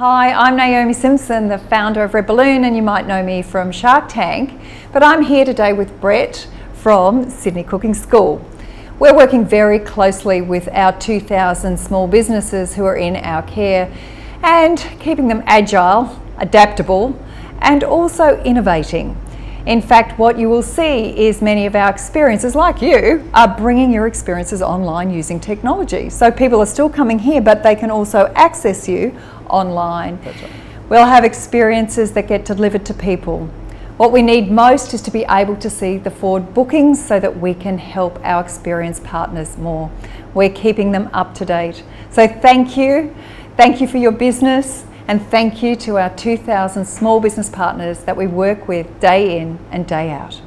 Hi, I'm Naomi Simson, the founder of Red Balloon, and you might know me from Shark Tank. But I'm here today with Brett from Sydney Cooking School. We're working very closely with our 2,000 small businesses who are in our care and keeping them agile, adaptable, and also innovating. In fact, what you will see is many of our experiences, like you, are bringing your experiences online using technology. So people are still coming here, but they can also access you online. Right. We'll have experiences that get delivered to people. What we need most is to be able to see the forward bookings so that we can help our experienced partners more. We're keeping them up to date. So thank you. Thank you for your business. And thank you to our 2,000 small business partners that we work with day in and day out.